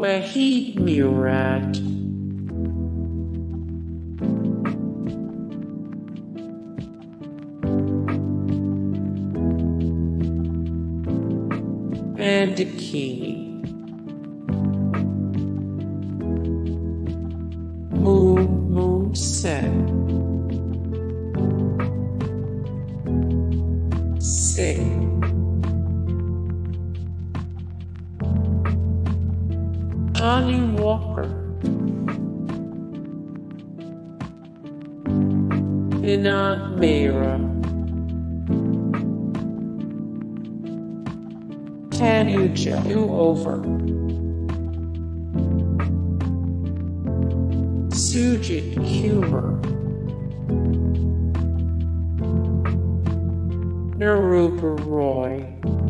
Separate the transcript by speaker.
Speaker 1: Waheed Murad. Mandakini. Moon Moon Sen. Singh. Johnny Walker. Ina Mehra. Tanuja, you over. Sujit Kumar. Nirupa Roy.